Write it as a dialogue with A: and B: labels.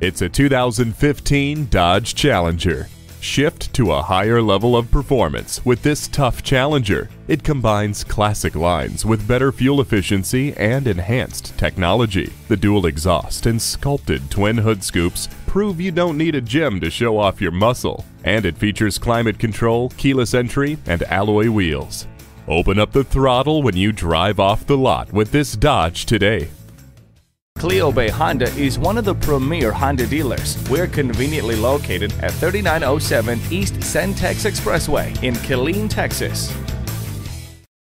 A: It's a 2015 Dodge Challenger. Shift to a higher level of performance with this tough Challenger. It combines classic lines with better fuel efficiency and enhanced technology. The dual exhaust and sculpted twin hood scoops prove you don't need a gym to show off your muscle. And it features climate control, keyless entry, and alloy wheels. Open up the throttle when you drive off the lot with this Dodge today.
B: Cleo Bay Honda is one of the premier Honda dealers. We're conveniently located at 3907 East Centex Expressway in Killeen, Texas.